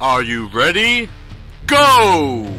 Are you ready? Go!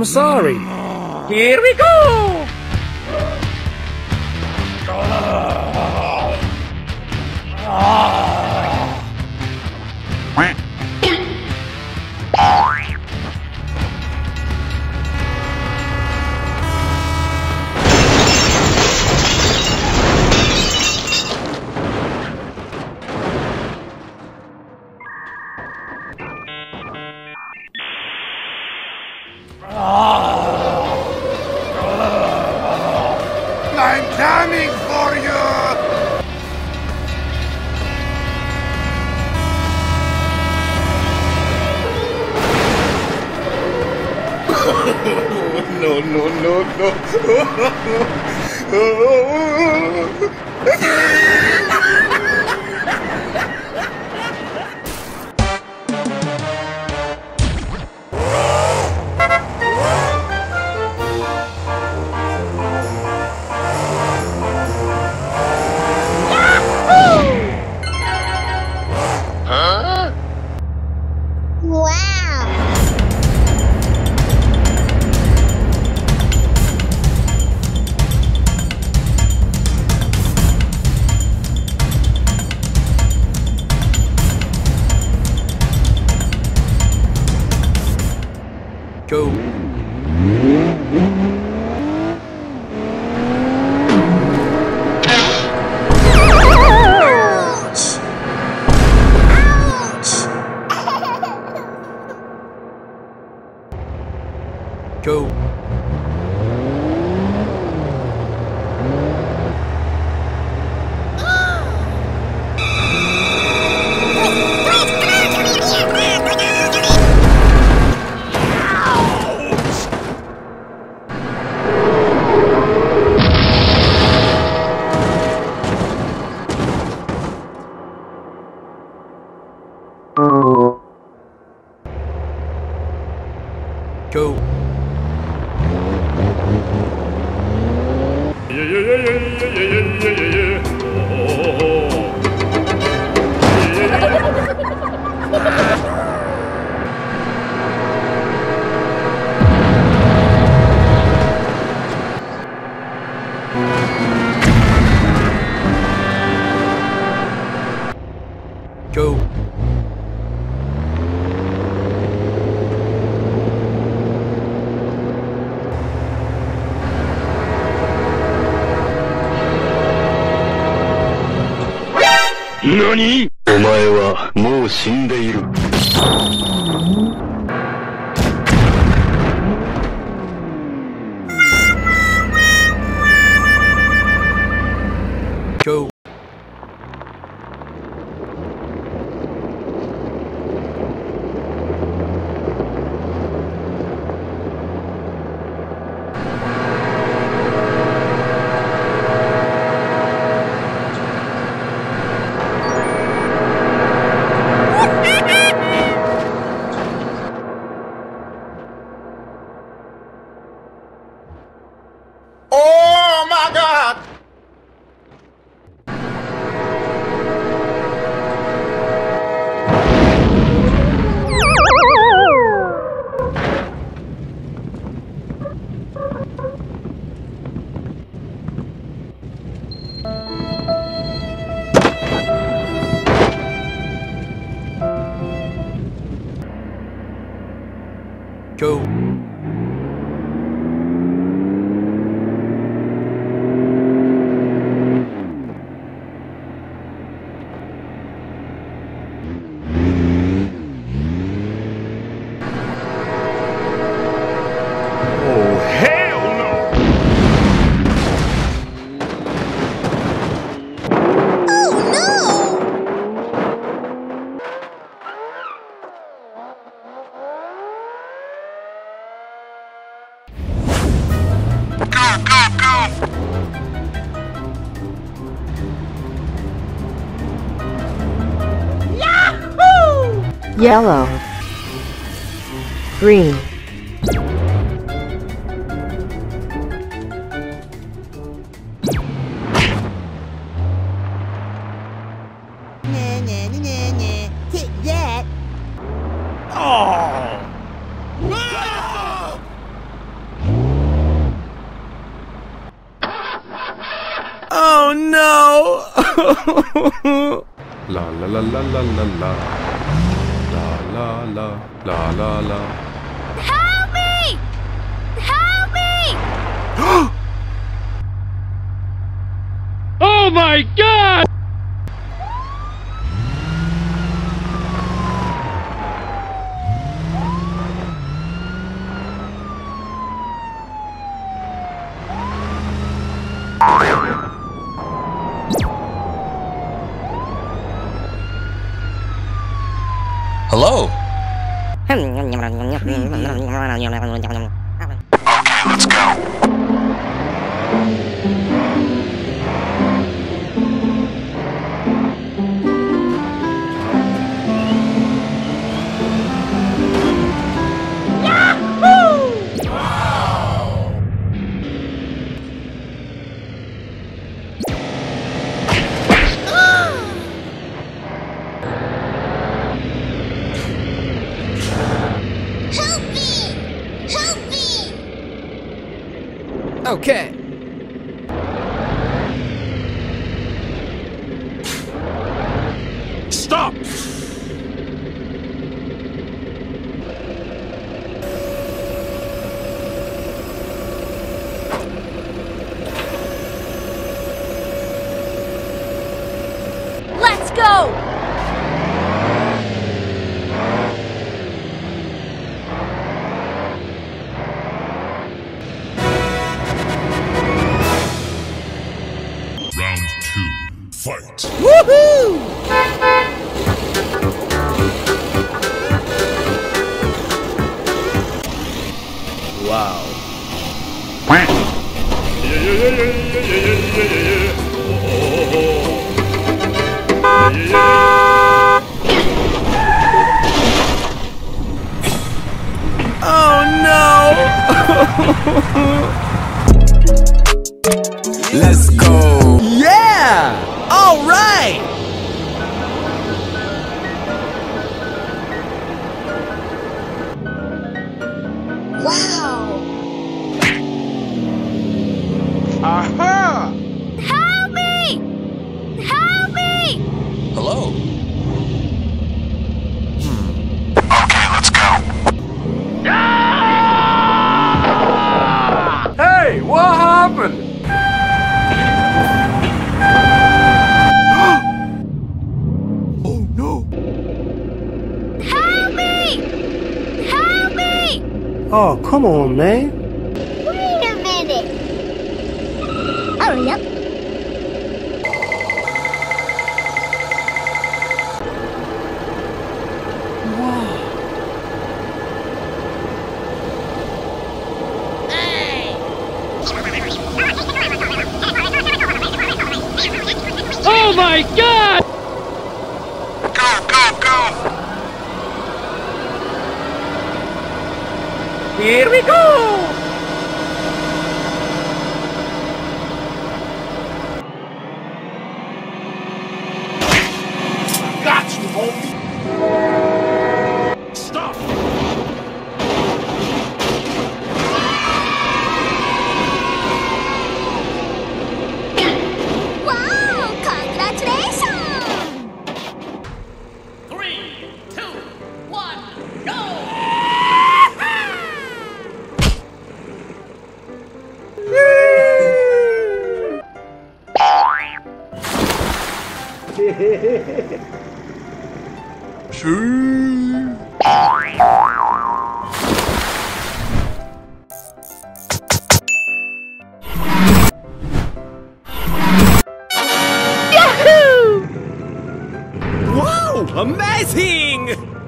I'm sorry. Here we go! Go. 走你 yellow, green, Oh no! la la la la la la la. Okay. happened? Oh, oh, come on, man. Wait a minute. Hurry up Amazing!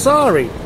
Sorry.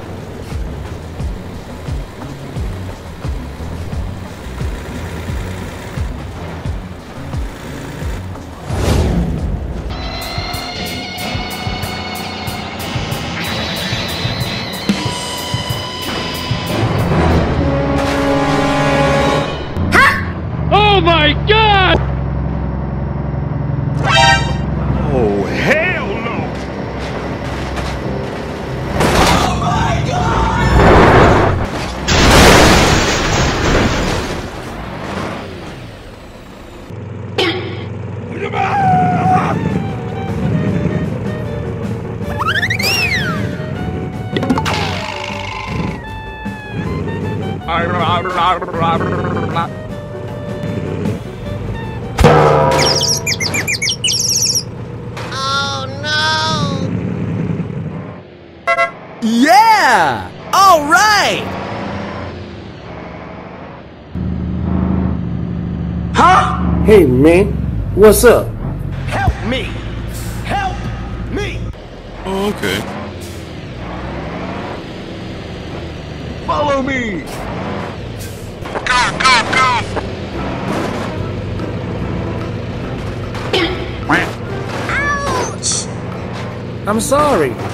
All right! Hey, man. What's up? Help me! Help me! Oh, okay. Follow me. Go, go, go! Ouch! I'm sorry.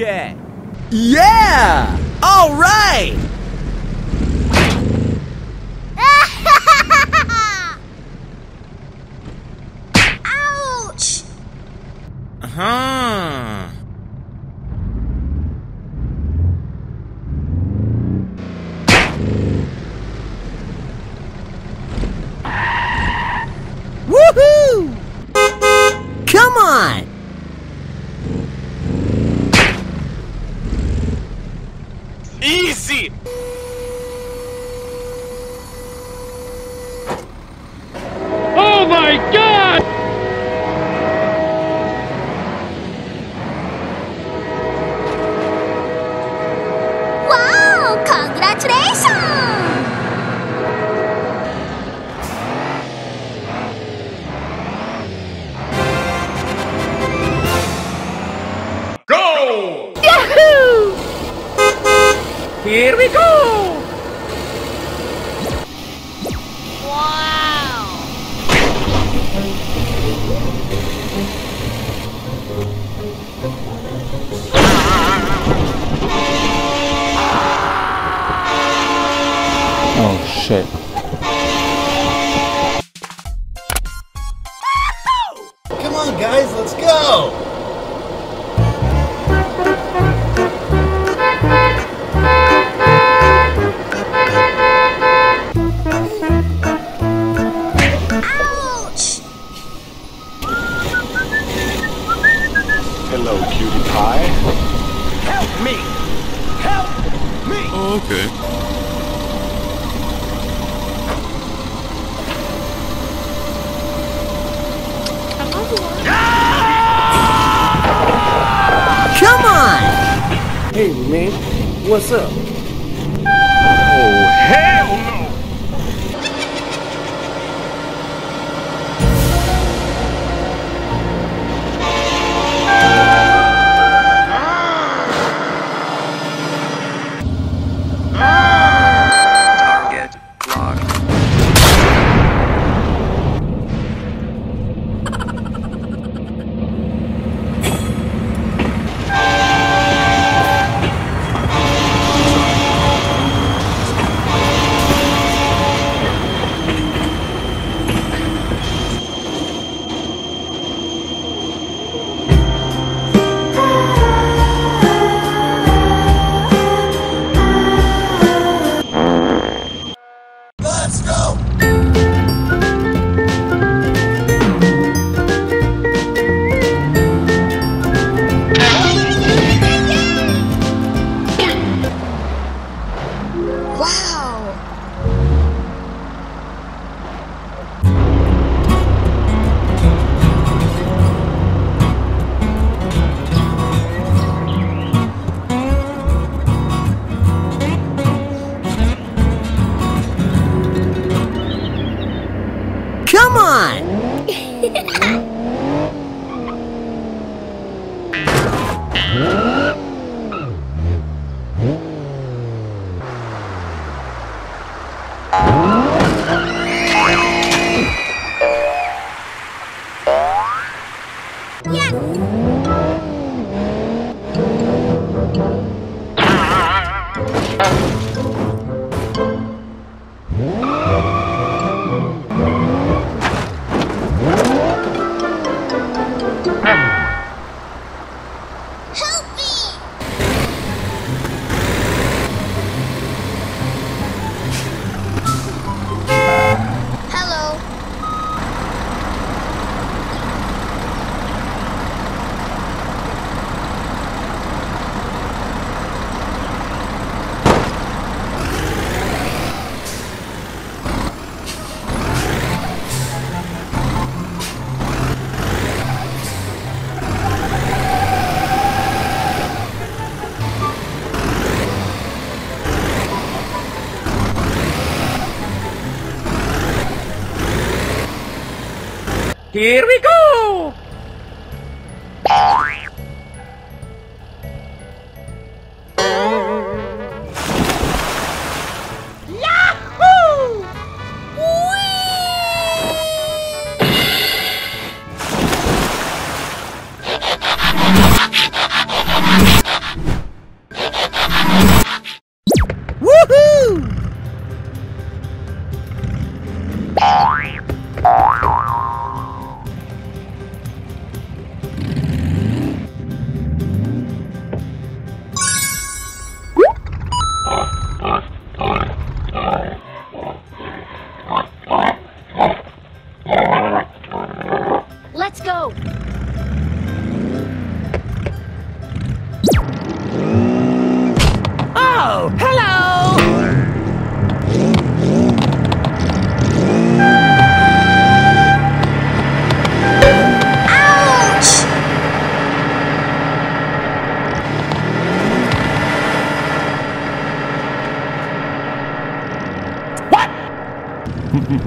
Yeah! Oh shit.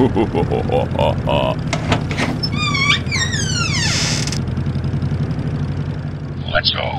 Let's go.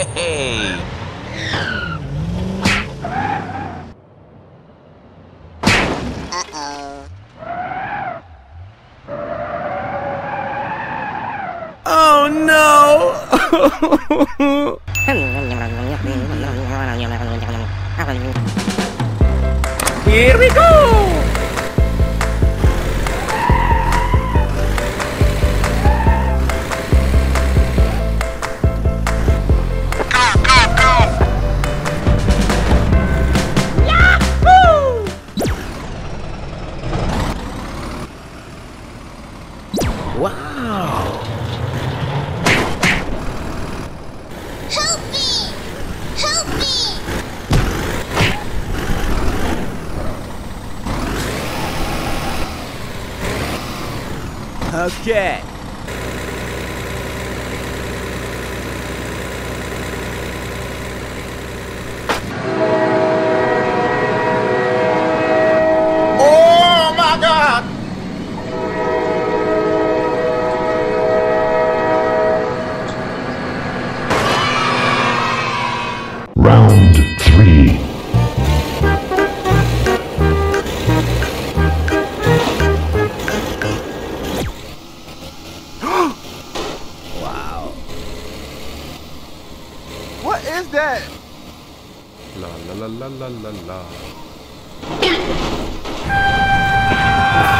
Hey! Uh-oh. Oh no! Here we go! What is that? La la la la la la la.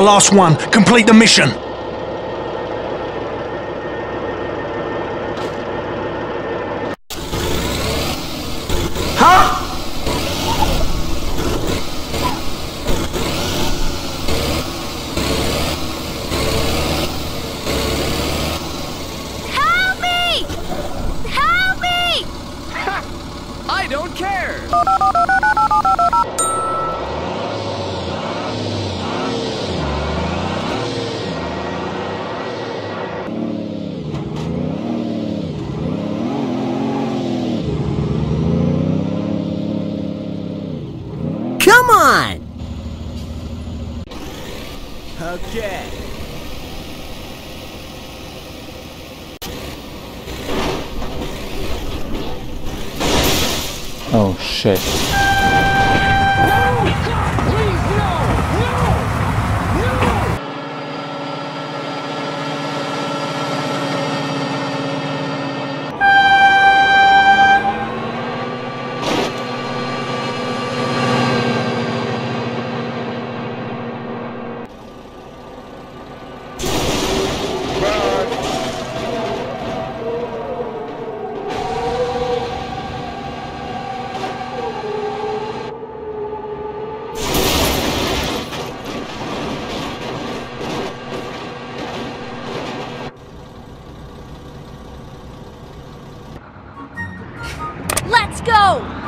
the last one. Complete the mission. Huh? Help me! Help me! I don't care! Come on! Okay. Oh shit. Let's go!